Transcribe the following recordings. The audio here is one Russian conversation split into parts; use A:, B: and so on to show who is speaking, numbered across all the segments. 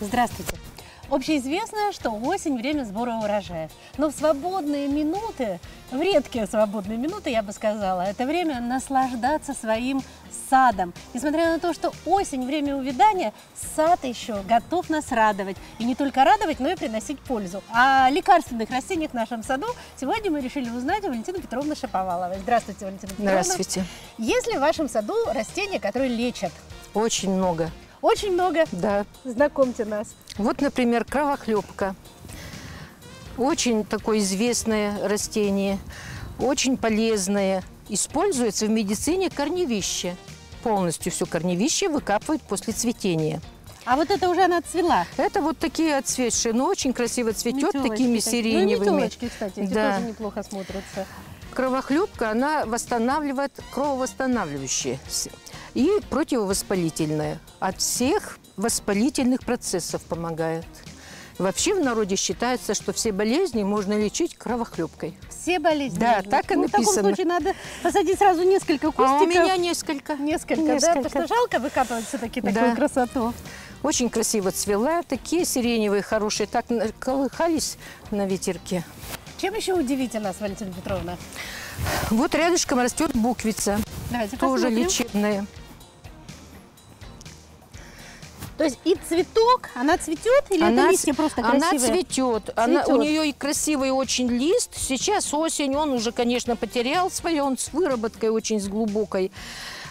A: Здравствуйте. Общеизвестно, что осень – время сбора урожаев. Но в свободные минуты, в редкие свободные минуты, я бы сказала, это время наслаждаться своим садом. Несмотря на то, что осень – время увядания, сад еще готов нас радовать. И не только радовать, но и приносить пользу. О лекарственных растениях в нашем саду сегодня мы решили узнать у Валентины Петровны Шаповаловой. Здравствуйте, Валентина Петровна.
B: Здравствуйте.
A: Есть ли в вашем саду растения, которые лечат?
B: Очень много.
A: Очень много.
B: Да.
A: Знакомьте нас.
B: Вот, например, кровохлебка. Очень такое известное растение, очень полезное. Используется в медицине корневище. Полностью все корневище выкапывают после цветения.
A: А вот это уже она отцвела.
B: Это вот такие отцветшие, но очень красиво цветет
A: Метелочки
B: такими
A: такие.
B: сиреневыми.
A: Ну, метелочки, кстати, эти
B: Да.
A: тоже неплохо смотрятся.
B: Кровохлебка, она восстанавливает крововосстанавливающее с- и противовоспалительное. От всех воспалительных процессов помогает. Вообще в народе считается, что все болезни можно лечить кровохлебкой.
A: Все болезни.
B: Да, так и
A: Ну, В таком
B: написано.
A: случае надо посадить сразу несколько
B: А
A: кустиков.
B: у меня несколько.
A: Несколько, да?
B: Несколько.
A: Потому что жалко выкапывать все-таки
B: Да.
A: такую красоту.
B: Очень красиво цвела, такие сиреневые, хорошие, так колыхались на ветерке.
A: Чем еще удивите нас, Валентина Петровна?
B: Вот рядышком растет буквица,
A: Давайте
B: тоже
A: посмотрим.
B: лечебная.
A: То есть и цветок, она цветет или это
B: Она
A: листья
B: ц-
A: просто
B: Она
A: красивые?
B: цветет. Она, у
A: Цветет.
B: нее и красивый очень лист. Сейчас осень, он уже, конечно, потерял свое, он с выработкой очень с глубокой.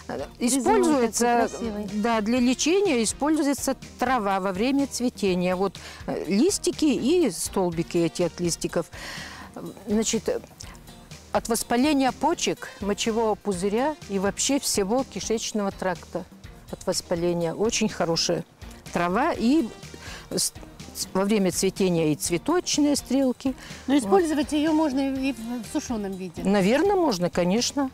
B: Э, Используется,
A: красивый.
B: да, для лечения используется трава во время цветения. Вот э, листики и столбики эти от листиков. Значит, от воспаления почек, мочевого пузыря и вообще всего кишечного тракта от воспаления. Очень хорошая трава и во время цветения и цветочные стрелки.
A: Но использовать ее можно и в сушеном виде.
B: Наверное, можно, конечно.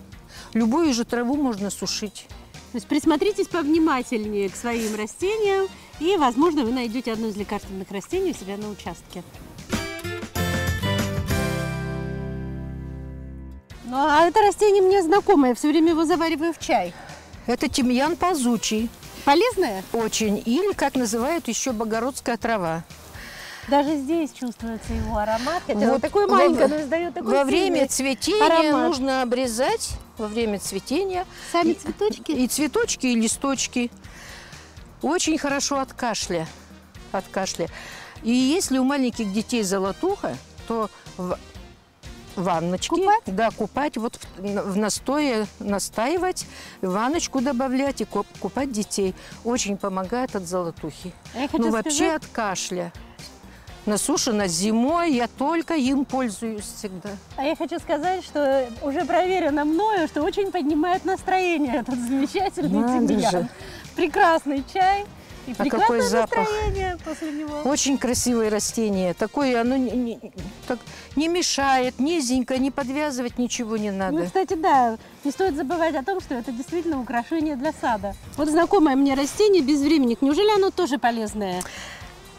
B: Любую же траву можно сушить.
A: То есть присмотритесь повнимательнее к своим растениям, и, возможно, вы найдете одно из лекарственных растений у себя на участке. Ну, а это растение мне знакомое, все время его завариваю в чай.
B: Это тимьян ползучий
A: Полезное?
B: очень. Или, как называют, еще богородская трава.
A: Даже здесь чувствуется его аромат, хотя
B: Вот
A: вот такое
B: во-
A: маленькое, но издает такой
B: Во время цветения
A: аромат.
B: нужно обрезать, во время цветения,
A: Сами
B: и-
A: цветочки?
B: И цветочки, и листочки. Очень хорошо от кашля. От кашля. И если у маленьких детей золотуха, то в ванночке,
A: Купать?
B: да, купать, вот в, в настое настаивать, в ванночку добавлять и ку- купать детей. Очень помогает от золотухи.
A: А я
B: Ну, вообще
A: сказать-
B: от кашля. Насушено зимой, я только им пользуюсь всегда.
A: А я хочу сказать, что уже проверено мною, что очень поднимает настроение этот замечательный тимьян. Прекрасный чай и
B: А какой запах.
A: после него.
B: Очень красивое растение. Такое оно не, не- так не мешает, низенько, не подвязывать ничего не надо.
A: Ну, кстати, да, не стоит забывать о том, что это действительно украшение для сада. Вот знакомое мне растение безвременник, неужели оно тоже полезное?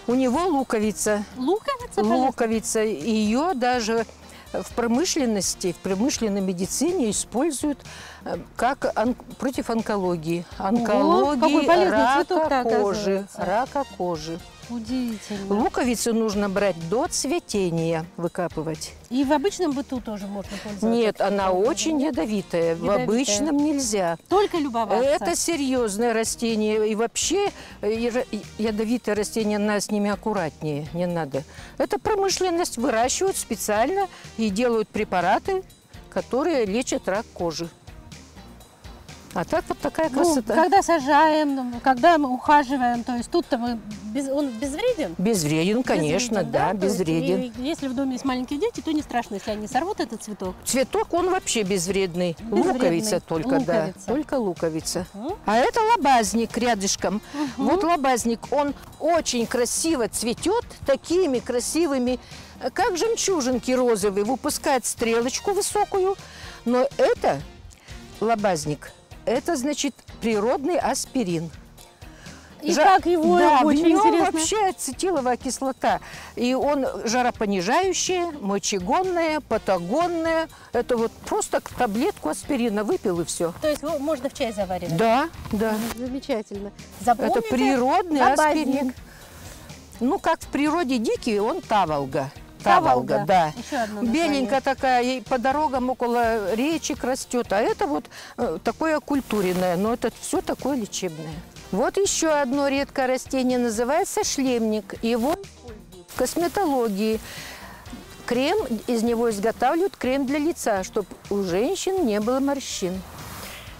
B: У него луковица.
A: Луковица полезная?
B: Луковица. Ее даже в промышленности, в промышленной медицине используют э, как он- против онкологии. Онкологии,
A: полезный
B: рака
A: цветок-то,
B: кожи. Рака кожи.
A: Удивительно.
B: Луковицу нужно брать до цветения, выкапывать.
A: И в обычном быту тоже можно пользоваться.
B: Нет, она очень
A: да?
B: ядовитая. В
A: Ядовитая.
B: обычном нельзя.
A: Только любоваться.
B: Это серьезное растение. И вообще э, ядовитые растения, надо с ними аккуратнее, не надо. Это промышленность выращивают специально и делают препараты, которые лечат рак кожи. А так вот такая
A: Ну,
B: красота.
A: когда сажаем, ну, когда мы ухаживаем, то есть тут-то мы без- он безвреден?
B: Безвреден, конечно,
A: Безвреден,
B: да,
A: есть
B: безвреден.
A: и если в доме есть маленькие дети, то не страшно, если они сорвут этот цветок.
B: Цветок, он вообще безвредный.
A: Безвредный.
B: Луковица только, да.
A: Луковица.
B: Только луковица.
A: Мгм.
B: А это лобазник рядышком. Вот лобазник, он очень красиво цветет, такими красивыми, э, как жемчужинки розовые, выпускает стрелочку высокую. Но это лобазник, это значит природный аспирин.
A: И
B: Жа-
A: как его
B: да,
A: очень
B: в нем
A: интересно.
B: вообще ацетиловая кислота. И он жаропонижающая, мочегонная, патагонная. Это вот просто таблетку аспирина выпил и все.
A: То есть его можно в чай заваривать.
B: Да, да.
A: Замечательно.
B: Это
A: Запомните,
B: природный
A: лобазник.
B: аспирин. Ну, как в природе дикий, он таволга.
A: Таволга.
B: да. Беленькая такая, и по дорогам около речек растет. А это вот э, такое культурное, но это все такое лечебное. Вот еще одно редкое растение называется шлемник. Его в косметологии. Крем, из него изготавливают крем для лица, чтобы у женщин не было морщин.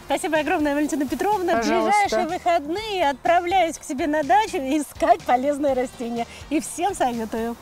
A: Спасибо огромное, Валентина Петровна. В
B: Пожалуйста.
A: ближайшие выходные отправляюсь к себе на дачу искать полезные растения. И всем советую.